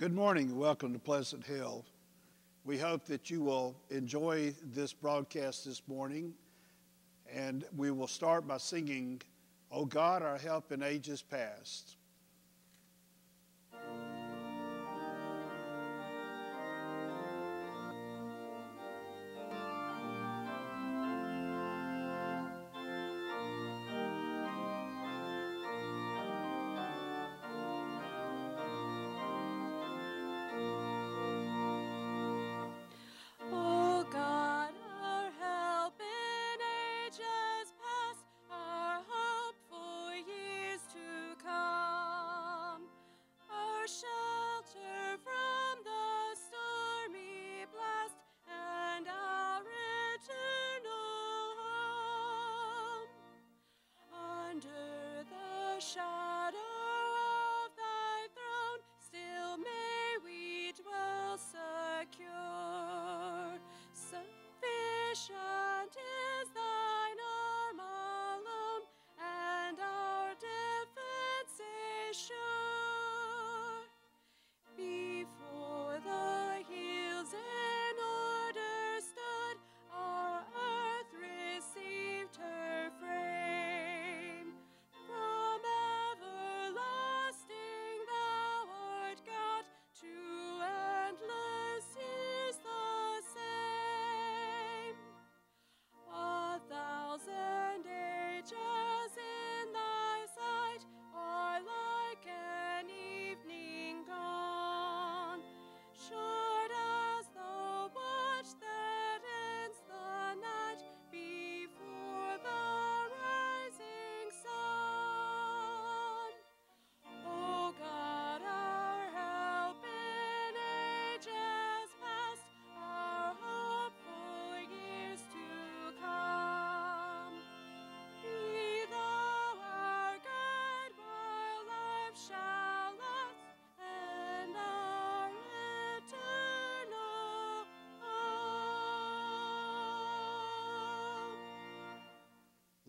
Good morning and welcome to Pleasant Hill. We hope that you will enjoy this broadcast this morning, and we will start by singing, O God, our help in ages past.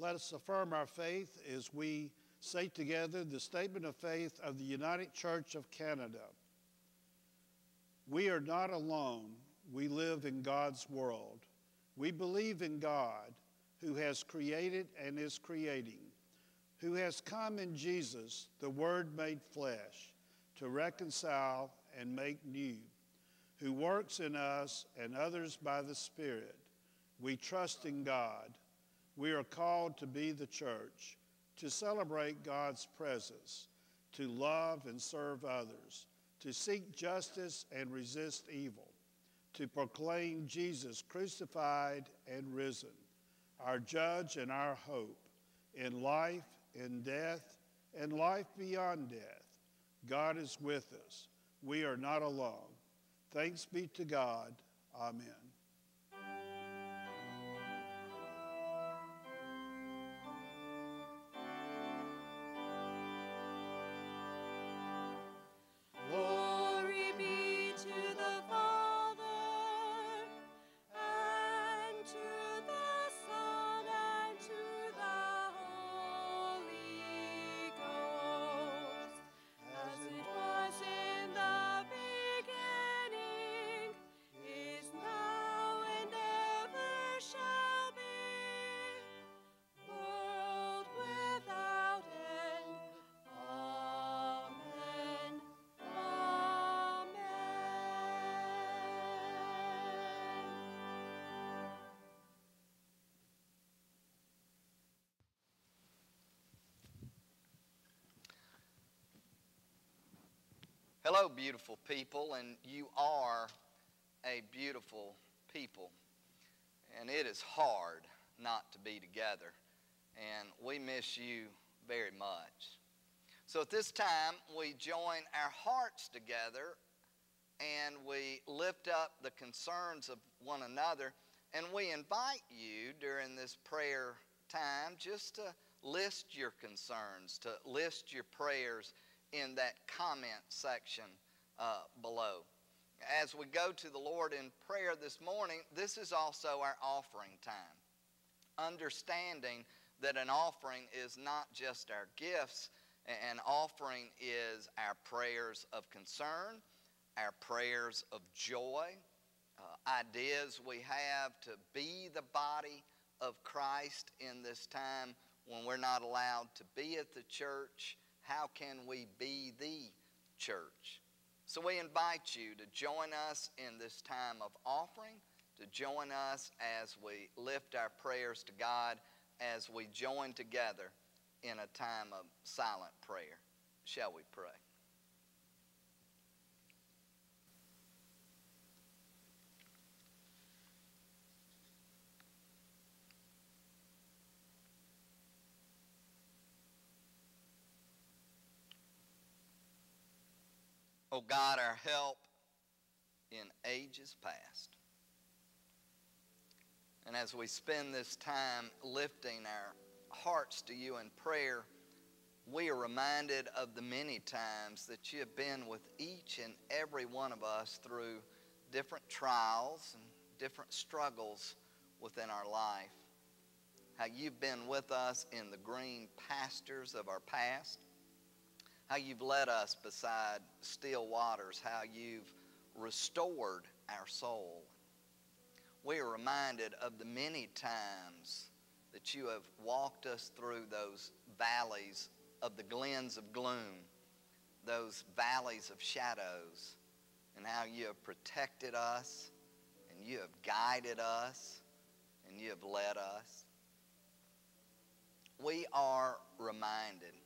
Let us affirm our faith as we say together the statement of faith of the United Church of Canada. We are not alone. We live in God's world. We believe in God who has created and is creating, who has come in Jesus, the Word made flesh, to reconcile and make new, who works in us and others by the Spirit. We trust in God. We are called to be the church, to celebrate God's presence, to love and serve others, to seek justice and resist evil, to proclaim Jesus crucified and risen, our judge and our hope, in life, in death, and life beyond death. God is with us. We are not alone. Thanks be to God. Amen. Hello, beautiful people, and you are a beautiful people. And it is hard not to be together, and we miss you very much. So at this time, we join our hearts together and we lift up the concerns of one another, and we invite you during this prayer time just to list your concerns, to list your prayers in that comment section uh, below. As we go to the Lord in prayer this morning, this is also our offering time. Understanding that an offering is not just our gifts, an offering is our prayers of concern, our prayers of joy, uh, ideas we have to be the body of Christ in this time when we're not allowed to be at the church. How can we be the church? So we invite you to join us in this time of offering, to join us as we lift our prayers to God, as we join together in a time of silent prayer. Shall we pray? O God, our help in ages past. And as we spend this time lifting our hearts to you in prayer, we are reminded of the many times that you have been with each and every one of us through different trials and different struggles within our life. How you've been with us in the green pastures of our past how you've led us beside still waters, how you've restored our soul. We are reminded of the many times that you have walked us through those valleys of the glens of gloom, those valleys of shadows, and how you have protected us, and you have guided us, and you have led us. We are reminded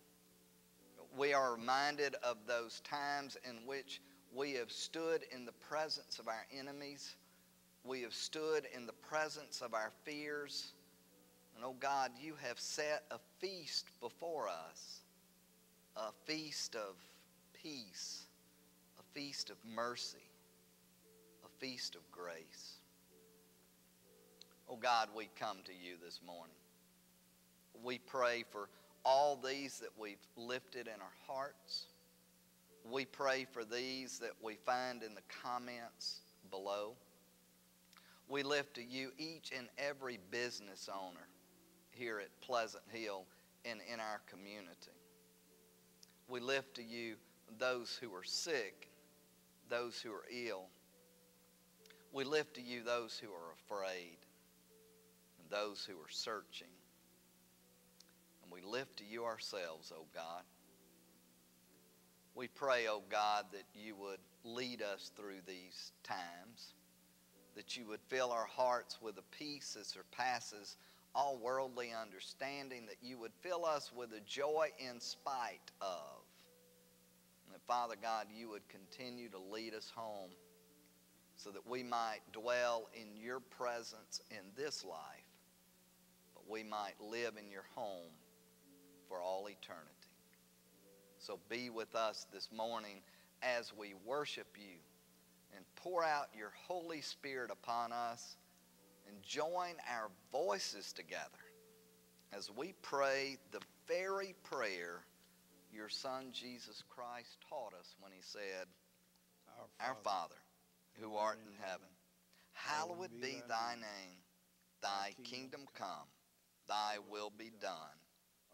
we are reminded of those times in which we have stood in the presence of our enemies. We have stood in the presence of our fears. And oh God, you have set a feast before us a feast of peace, a feast of mercy, a feast of grace. Oh God, we come to you this morning. We pray for all these that we've lifted in our hearts. We pray for these that we find in the comments below. We lift to you each and every business owner here at Pleasant Hill and in our community. We lift to you those who are sick, those who are ill. We lift to you those who are afraid and those who are searching. We lift to you ourselves, O God. We pray, O God, that you would lead us through these times, that you would fill our hearts with a peace that surpasses all worldly understanding, that you would fill us with a joy in spite of. And that, Father God, you would continue to lead us home so that we might dwell in your presence in this life, but we might live in your home for all eternity. So be with us this morning as we worship you and pour out your Holy Spirit upon us and join our voices together as we pray the very prayer your Son Jesus Christ taught us when he said, Our Father, our Father who art in heaven, hallowed be thy name. Thy kingdom come, thy will be done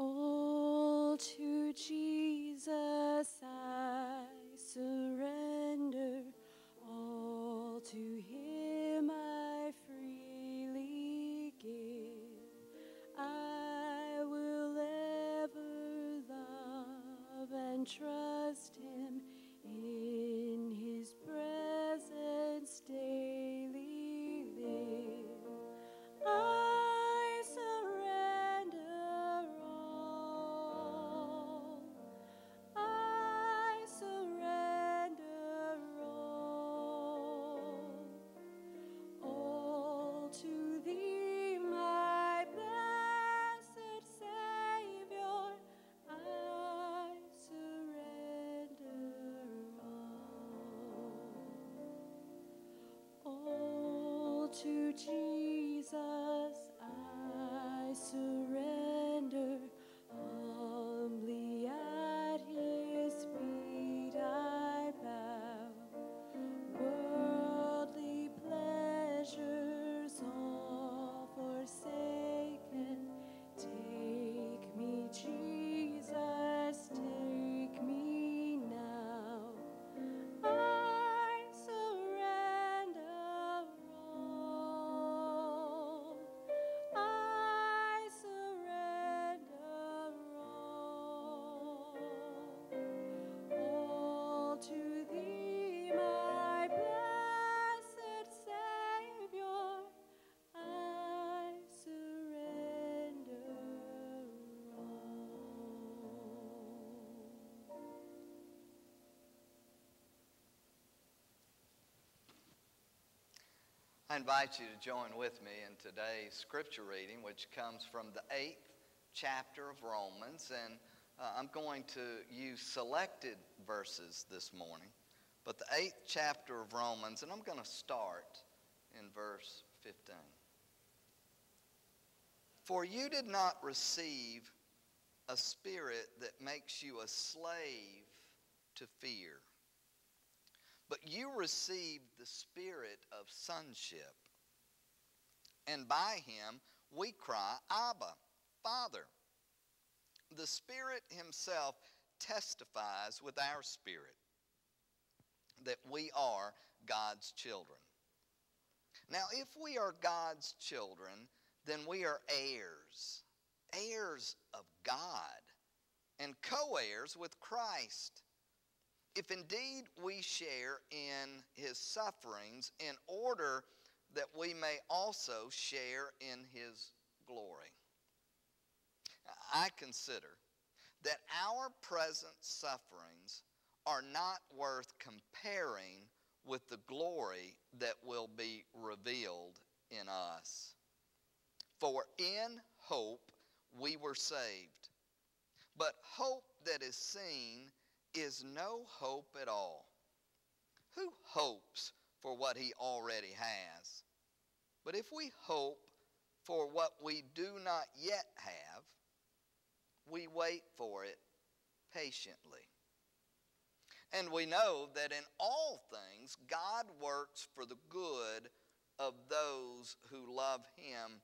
To invite you to join with me in today's scripture reading, which comes from the eighth chapter of Romans. And uh, I'm going to use selected verses this morning, but the eighth chapter of Romans, and I'm going to start in verse 15. For you did not receive a spirit that makes you a slave to fear. But you received the spirit of sonship. And by him we cry, Abba, Father. The Spirit himself testifies with our spirit that we are God's children. Now, if we are God's children, then we are heirs, heirs of God, and co heirs with Christ if indeed we share in his sufferings in order that we may also share in his glory. I consider that our present sufferings are not worth comparing with the glory that will be revealed in us. For in hope we were saved. But hope that is seen is no hope at all. Who hopes for what he already has? But if we hope for what we do not yet have, we wait for it patiently. And we know that in all things, God works for the good of those who love him,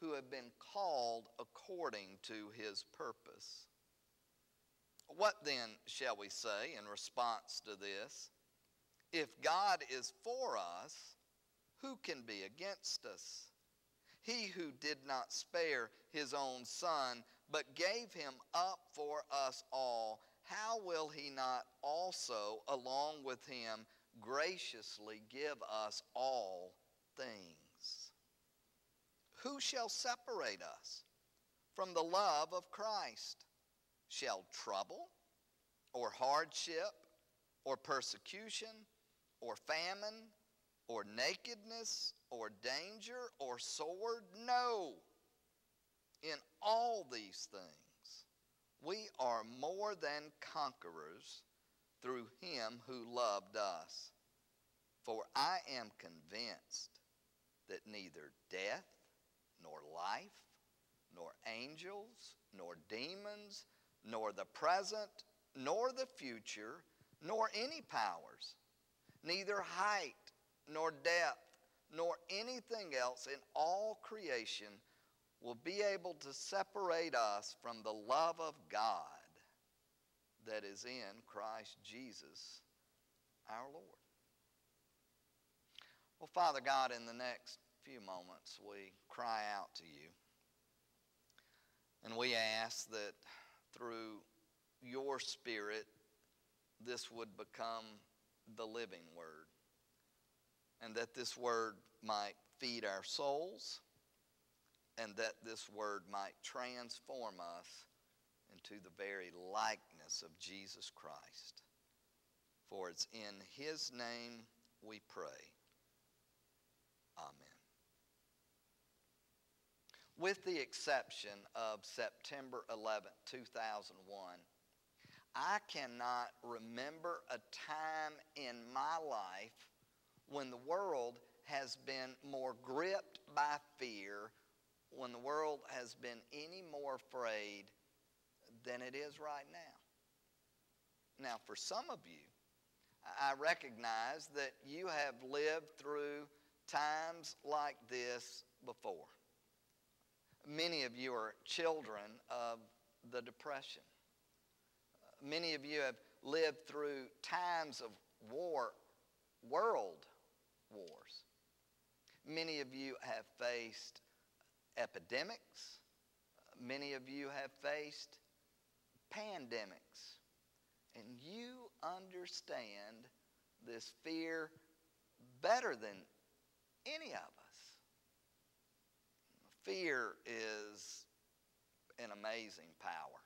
who have been called according to his purpose. What then shall we say in response to this? If God is for us, who can be against us? He who did not spare his own son, but gave him up for us all, how will he not also, along with him, graciously give us all things? Who shall separate us from the love of Christ? Shall trouble, or hardship, or persecution, or famine, or nakedness, or danger, or sword? No. In all these things, we are more than conquerors through him who loved us. For I am convinced that neither death, nor life, nor angels, nor demons, nor the present, nor the future, nor any powers, neither height, nor depth, nor anything else in all creation will be able to separate us from the love of God that is in Christ Jesus our Lord. Well, Father God, in the next few moments, we cry out to you. And we ask that through your Spirit, this would become the living Word. And that this Word might feed our souls, and that this Word might transform us into the very likeness of Jesus Christ. For it's in His name we pray. Amen. With the exception of September 11, 2001, I cannot remember a time in my life when the world has been more gripped by fear, when the world has been any more afraid than it is right now. Now, for some of you, I recognize that you have lived through times like this before. Many of you are children of the Depression. Many of you have lived through times of war, world wars. Many of you have faced epidemics. Many of you have faced pandemics. And you understand this fear better than any of us. Fear is an amazing power.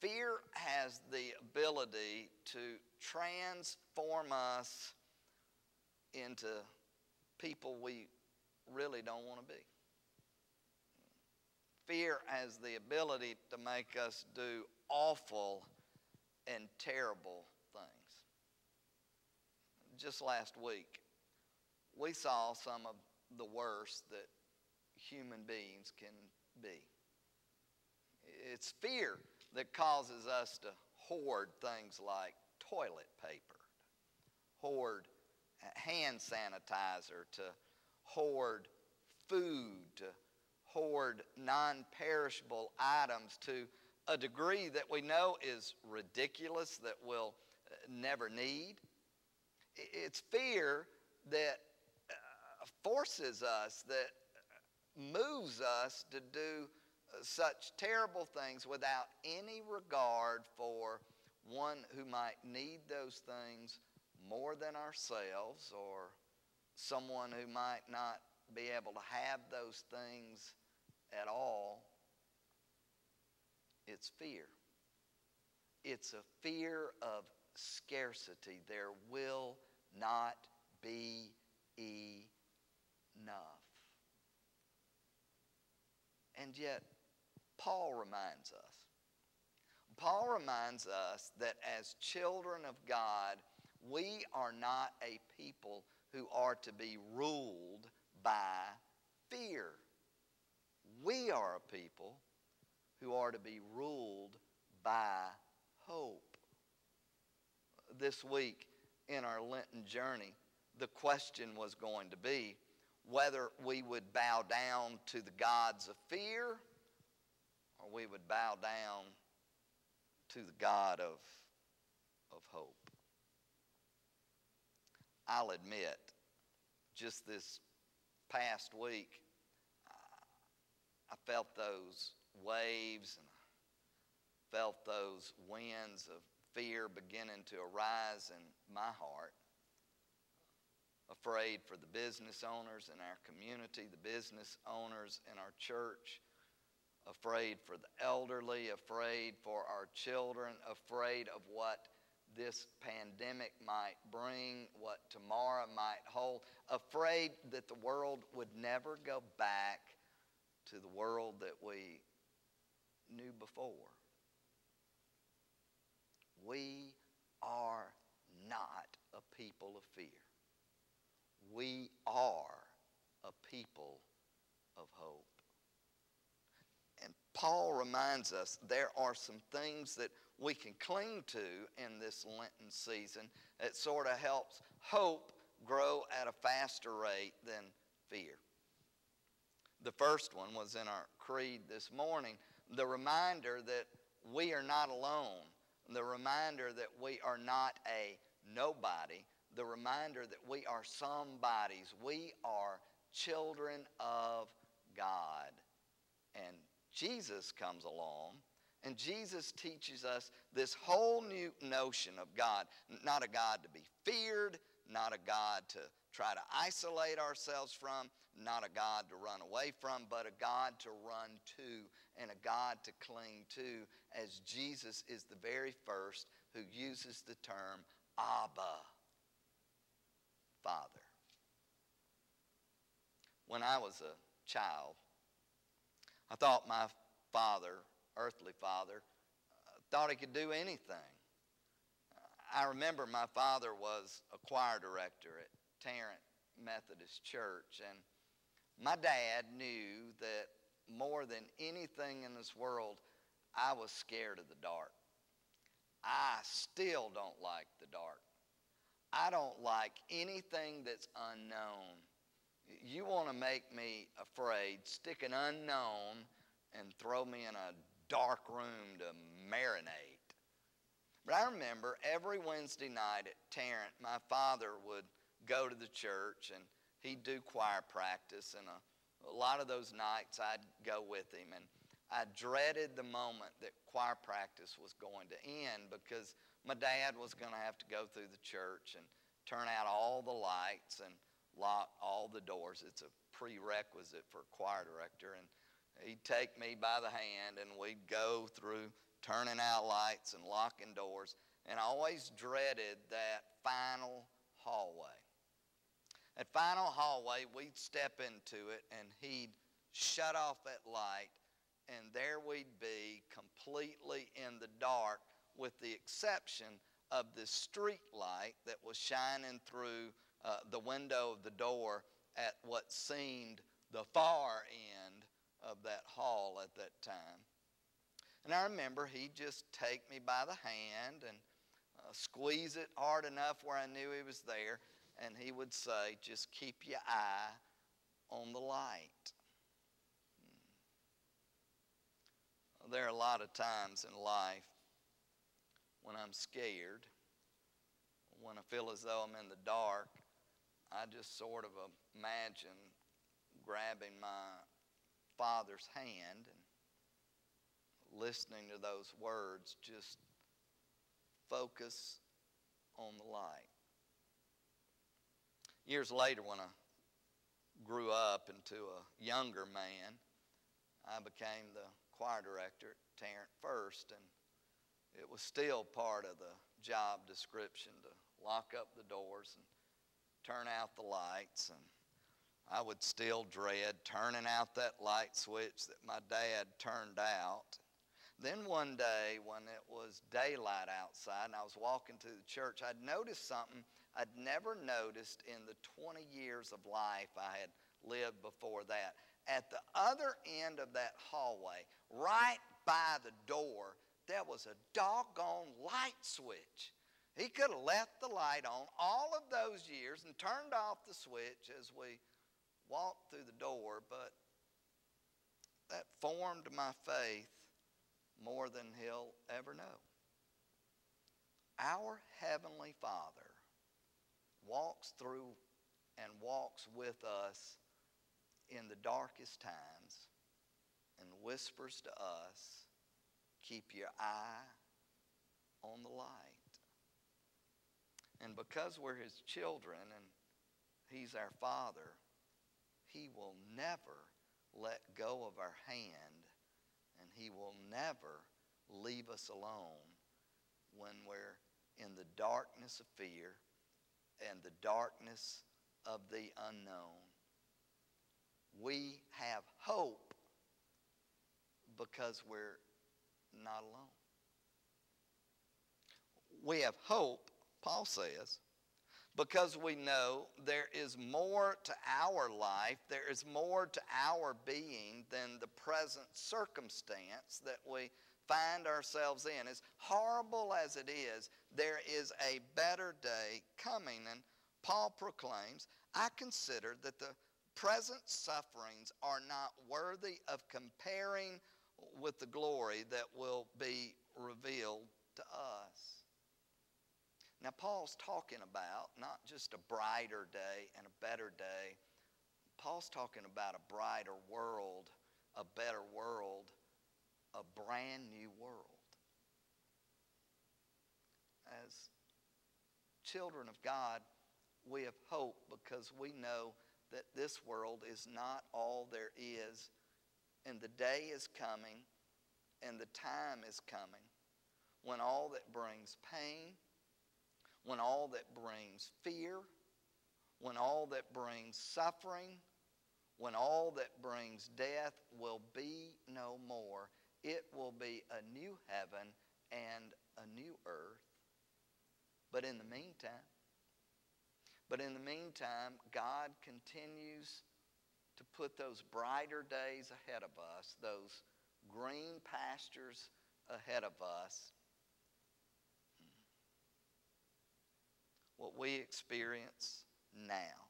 Fear has the ability to transform us into people we really don't want to be. Fear has the ability to make us do awful and terrible things. Just last week, we saw some of the worst that human beings can be. It's fear that causes us to hoard things like toilet paper, hoard hand sanitizer, to hoard food, to hoard non perishable items to a degree that we know is ridiculous, that we'll uh, never need. It's fear that uh, forces us, that moves us to do uh, such terrible things without any regard for one who might need those things more than ourselves or someone who might not be able to have those things at all. It's fear. It's a fear of scarcity. There will not be enough. And yet, Paul reminds us. Paul reminds us that as children of God, we are not a people who are to be ruled by fear. We are a people who are to be ruled by hope. This week in our Lenten journey, the question was going to be whether we would bow down to the gods of fear or we would bow down to the God of, of hope. I'll admit, just this past week, I felt those waves and I felt those winds of fear beginning to arise in my heart. Afraid for the business owners in our community, the business owners in our church, afraid for the elderly, afraid for our children, afraid of what this pandemic might bring, what tomorrow might hold, afraid that the world would never go back to the world that we knew before. We are not a people of fear. We are a people of hope. And Paul reminds us there are some things that we can cling to in this Lenten season that sort of helps hope grow at a faster rate than fear. The first one was in our creed this morning the reminder that we are not alone, the reminder that we are not a nobody, the reminder that we are somebodies. We are children of God. And Jesus comes along and Jesus teaches us this whole new notion of God. Not a God to be feared, not a God to try to isolate ourselves from, not a God to run away from, but a God to run to and a God to cling to, as Jesus is the very first who uses the term Abba, Father. When I was a child, I thought my father earthly father, uh, thought he could do anything. I remember my father was a choir director at Tarrant Methodist Church. And my dad knew that more than anything in this world, I was scared of the dark. I still don't like the dark. I don't like anything that's unknown. You want to make me afraid, stick an unknown and throw me in a dark room to marinate. But I remember every Wednesday night at Tarrant, my father would go to the church and he'd do choir practice. And a, a lot of those nights I'd go with him. And I dreaded the moment that choir practice was going to end because my dad was going to have to go through the church and turn out all the lights and lock all the doors. It's a prerequisite for a choir director. And he'd take me by the hand and we'd go through turning out lights and locking doors, and I always dreaded that final hallway. That final hallway, we'd step into it, and he'd shut off that light, and there we'd be completely in the dark, with the exception of the street light that was shining through uh, the window of the door at what seemed the far end of that hall at that time. And I remember he'd just take me by the hand and uh, squeeze it hard enough where I knew he was there. And he would say, just keep your eye on the light. Hmm. There are a lot of times in life when I'm scared, when I feel as though I'm in the dark, I just sort of imagine grabbing my father's hand and listening to those words, just focus on the light. Years later, when I grew up into a younger man, I became the choir director at Tarrant First, and it was still part of the job description to lock up the doors and turn out the lights. And I would still dread turning out that light switch that my dad turned out. Then one day, when it was daylight outside and I was walking to the church, I'd noticed something I'd never noticed in the 20 years of life I had lived before that. At the other end of that hallway, right by the door, there was a doggone light switch. He could have left the light on all of those years and turned off the switch as we walked through the door, but that formed my faith more than he'll ever know. Our Heavenly Father walks through and walks with us in the darkest times and whispers to us, Keep your eye on the light. And because we're His children and He's our Father, He will never let go of our hand and He will never leave us alone when we're in the darkness of fear and the darkness of the unknown. We have hope because we're not alone. We have hope, Paul says, because we know there is more to our life, there is more to our being than the present circumstance that we find ourselves in. As horrible as it is, there is a better day coming. And Paul proclaims, I consider that the present sufferings are not worthy of comparing with the glory that will be revealed to us. Now, Paul's talking about not just a brighter day and a better day. Paul's talking about a brighter world, a better world, a brand new world. As children of God, we have hope because we know that this world is not all there is, and the day is coming, and the time is coming when all that brings pain when all that brings fear, when all that brings suffering, when all that brings death will be no more. It will be a new heaven and a new earth. But in the meantime, But in the meantime, God continues to put those brighter days ahead of us, those green pastures ahead of us. What we experience now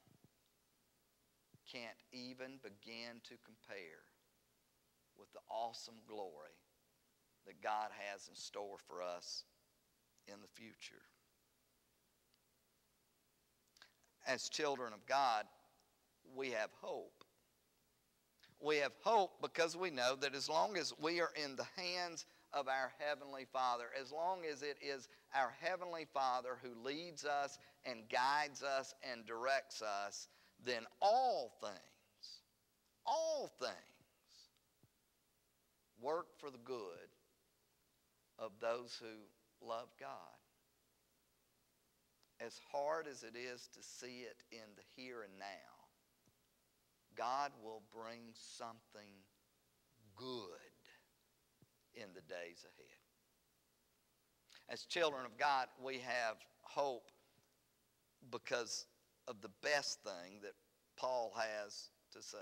can't even begin to compare with the awesome glory that God has in store for us in the future. As children of God, we have hope. We have hope because we know that as long as we are in the hands of our Heavenly Father, as long as it is our Heavenly Father who leads us and guides us and directs us, then all things, all things work for the good of those who love God. As hard as it is to see it in the here and now, God will bring something good in the days ahead. As children of God, we have hope because of the best thing that Paul has to say.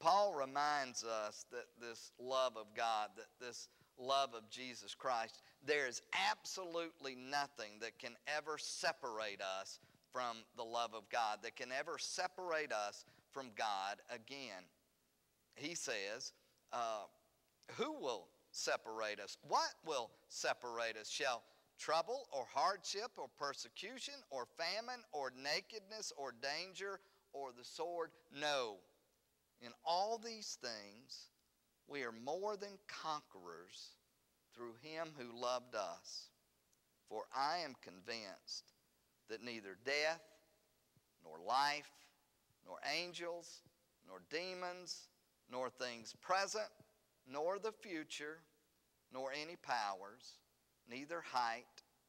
Paul reminds us that this love of God, that this love of Jesus Christ, there is absolutely nothing that can ever separate us from the love of God, that can ever separate us from God again. He says, uh, Who will separate us? What will separate us? Shall trouble or hardship or persecution or famine or nakedness or danger or the sword? No. In all these things, we are more than conquerors through him who loved us. For I am convinced that neither death, nor life, nor angels, nor demons, nor things present, nor the future, nor any powers, neither height,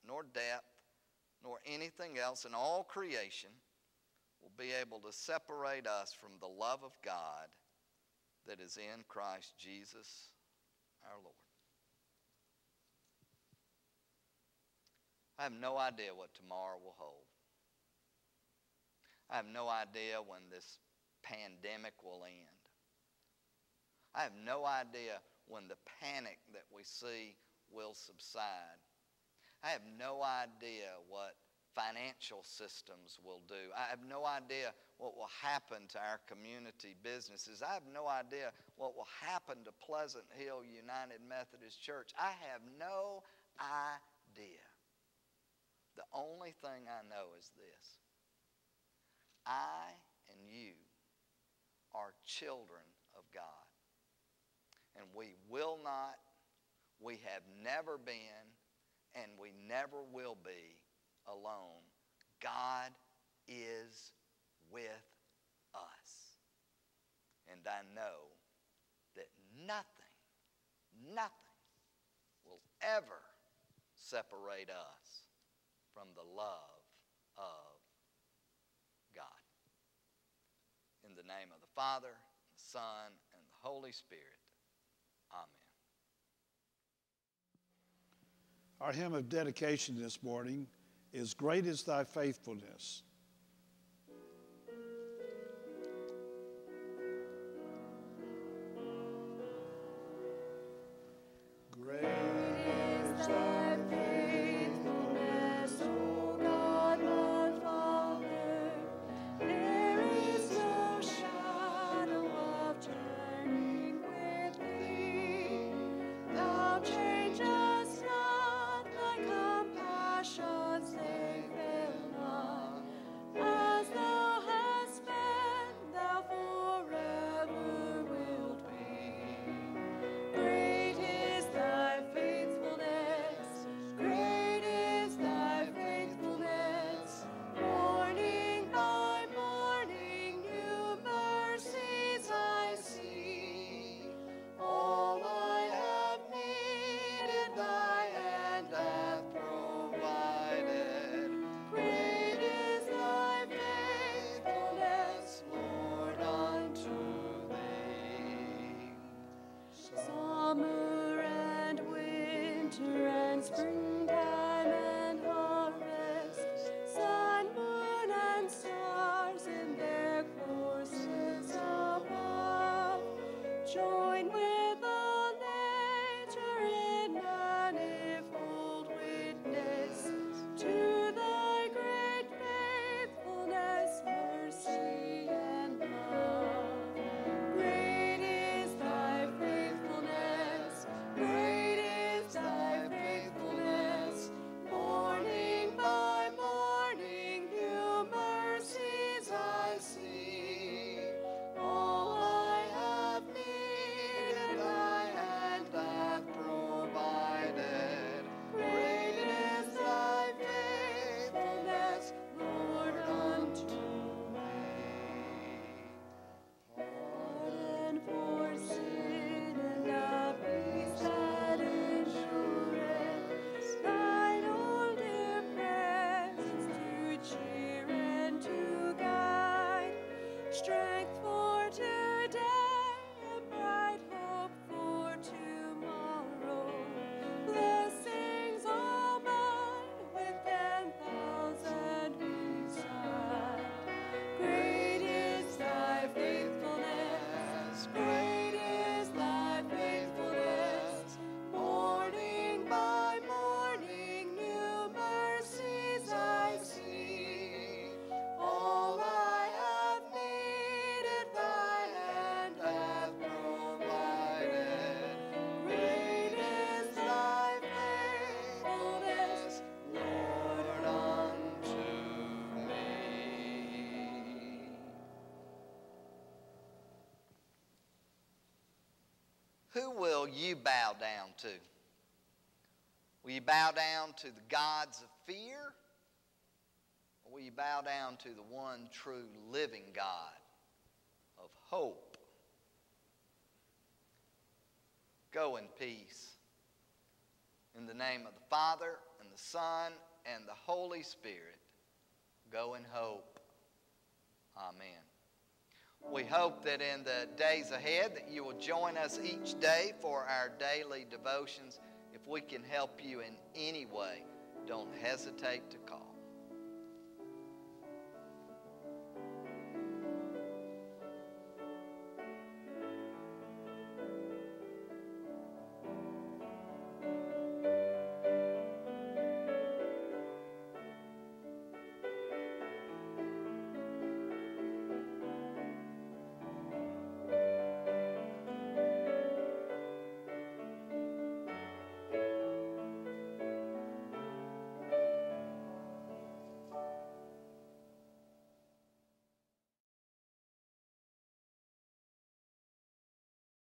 nor depth, nor anything else in all creation will be able to separate us from the love of God that is in Christ Jesus our Lord. I have no idea what tomorrow will hold. I have no idea when this pandemic will end. I have no idea when the panic that we see will subside. I have no idea what financial systems will do. I have no idea what will happen to our community businesses. I have no idea what will happen to Pleasant Hill United Methodist Church. I have no idea. The only thing I know is this I and you are children of God. And we will not, we have never been, and we never will be alone. God is with us. And I know that nothing, nothing will ever separate us from the love of God. In the name of the Father, the Son, and the Holy Spirit. Amen. Our hymn of dedication this morning is Great is Thy Faithfulness. So. To? Will you bow down to the gods of fear? Or will you bow down to the one true living God of hope? Go in peace. In the name of the Father, and the Son, and the Holy Spirit, go in hope. Amen. We hope that in the days ahead that you will join us each day for our daily devotions. If we can help you in any way, don't hesitate to call.